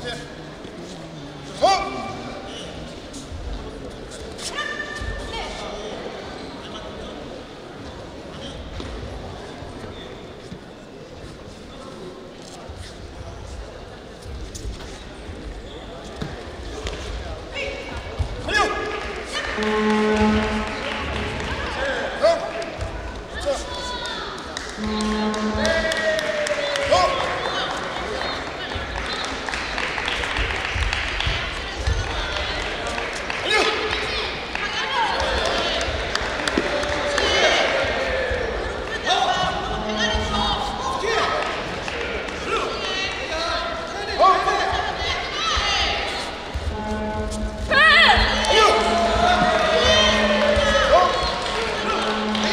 Thank mm -hmm. you.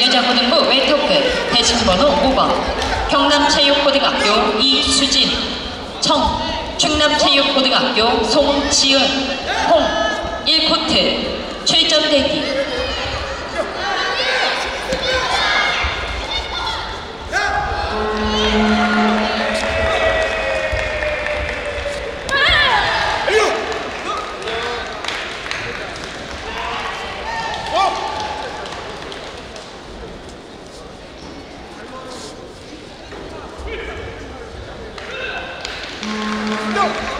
여자고등부 웨이터급 대진번호 5번. 경남체육고등학교 이수진. 청. 충남체육고등학교 송지은. 홍. 1코트. 출전 대기 out.